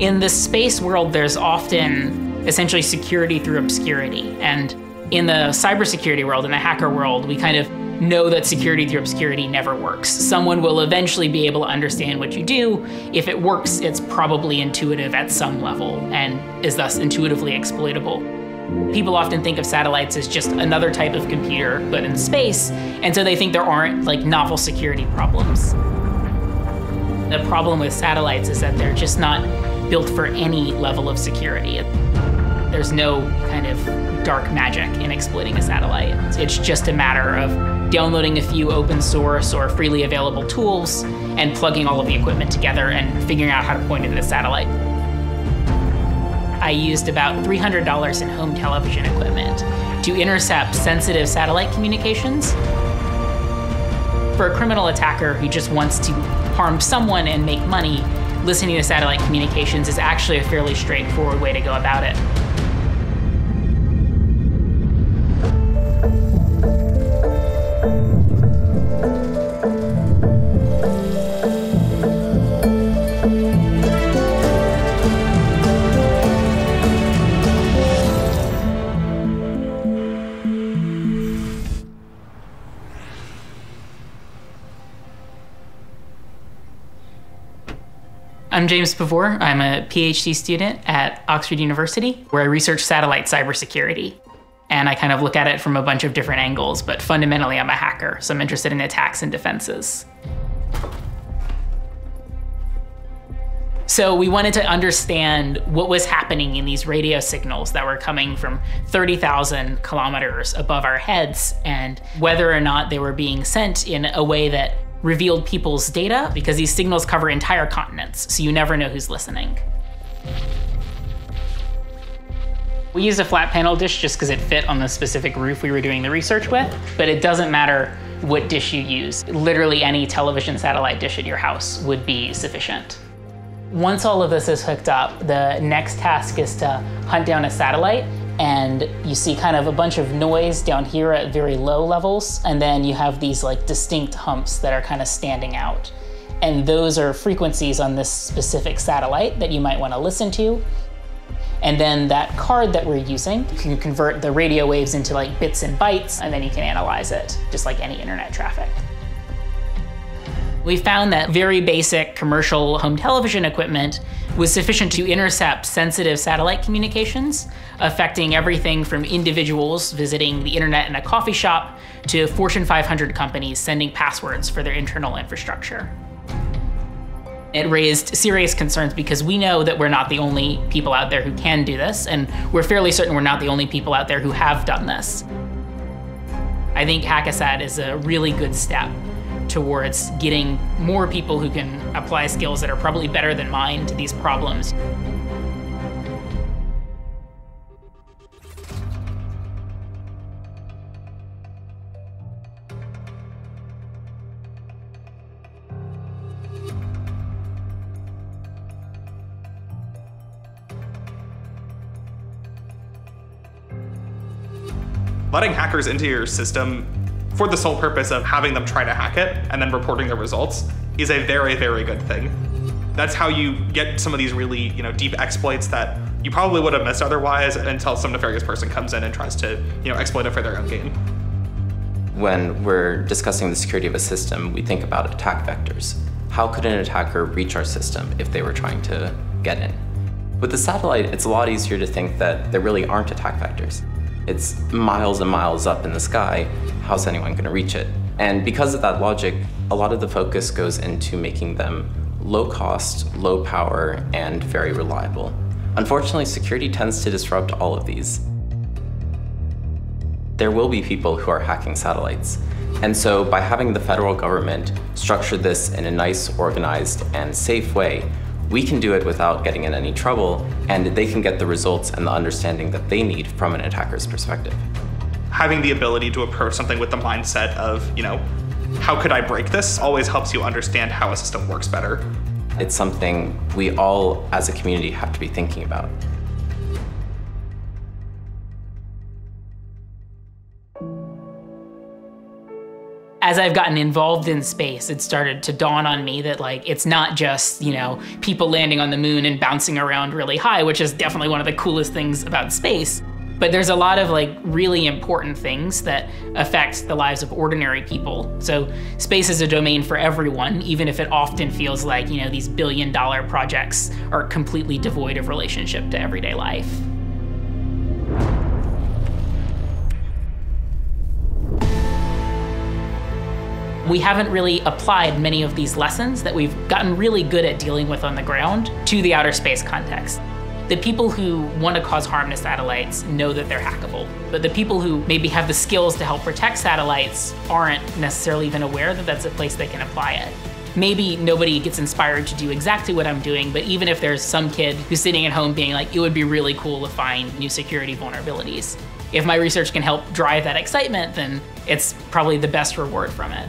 In the space world, there's often essentially security through obscurity. And in the cybersecurity world, in the hacker world, we kind of know that security through obscurity never works. Someone will eventually be able to understand what you do. If it works, it's probably intuitive at some level and is thus intuitively exploitable. People often think of satellites as just another type of computer, but in space, and so they think there aren't like novel security problems. The problem with satellites is that they're just not built for any level of security. There's no kind of dark magic in exploiting a satellite. It's just a matter of downloading a few open source or freely available tools and plugging all of the equipment together and figuring out how to point it at a satellite. I used about $300 in home television equipment to intercept sensitive satellite communications. For a criminal attacker who just wants to harm someone and make money, listening to satellite communications is actually a fairly straightforward way to go about it. I'm James Pavur. I'm a PhD student at Oxford University, where I research satellite cybersecurity. And I kind of look at it from a bunch of different angles, but fundamentally, I'm a hacker, so I'm interested in attacks and defenses. So we wanted to understand what was happening in these radio signals that were coming from 30,000 kilometers above our heads and whether or not they were being sent in a way that revealed people's data because these signals cover entire continents, so you never know who's listening. We used a flat panel dish just because it fit on the specific roof we were doing the research with, but it doesn't matter what dish you use. Literally any television satellite dish at your house would be sufficient. Once all of this is hooked up, the next task is to hunt down a satellite and you see kind of a bunch of noise down here at very low levels, and then you have these like distinct humps that are kind of standing out. And those are frequencies on this specific satellite that you might want to listen to. And then that card that we're using can convert the radio waves into like bits and bytes, and then you can analyze it, just like any internet traffic. We found that very basic commercial home television equipment was sufficient to intercept sensitive satellite communications, affecting everything from individuals visiting the internet in a coffee shop to Fortune 500 companies sending passwords for their internal infrastructure. It raised serious concerns because we know that we're not the only people out there who can do this, and we're fairly certain we're not the only people out there who have done this. I think Hack-A-Sat is a really good step towards getting more people who can apply skills that are probably better than mine to these problems. Letting hackers into your system for the sole purpose of having them try to hack it and then reporting the results is a very, very good thing. That's how you get some of these really, you know, deep exploits that you probably would have missed otherwise until some nefarious person comes in and tries to, you know, exploit it for their own gain. When we're discussing the security of a system, we think about attack vectors. How could an attacker reach our system if they were trying to get in? With the satellite, it's a lot easier to think that there really aren't attack vectors. It's miles and miles up in the sky. How's anyone going to reach it? And because of that logic, a lot of the focus goes into making them low cost, low power, and very reliable. Unfortunately, security tends to disrupt all of these. There will be people who are hacking satellites. And so by having the federal government structure this in a nice, organized, and safe way, we can do it without getting in any trouble, and they can get the results and the understanding that they need from an attacker's perspective. Having the ability to approach something with the mindset of, you know, how could I break this always helps you understand how a system works better. It's something we all as a community have to be thinking about. As I've gotten involved in space, it started to dawn on me that like it's not just, you know, people landing on the moon and bouncing around really high, which is definitely one of the coolest things about space. But there's a lot of like really important things that affect the lives of ordinary people. So space is a domain for everyone, even if it often feels like, you know, these billion dollar projects are completely devoid of relationship to everyday life. We haven't really applied many of these lessons that we've gotten really good at dealing with on the ground to the outer space context. The people who want to cause harm to satellites know that they're hackable, but the people who maybe have the skills to help protect satellites aren't necessarily even aware that that's a place they can apply it. Maybe nobody gets inspired to do exactly what I'm doing, but even if there's some kid who's sitting at home being like, it would be really cool to find new security vulnerabilities. If my research can help drive that excitement, then it's probably the best reward from it.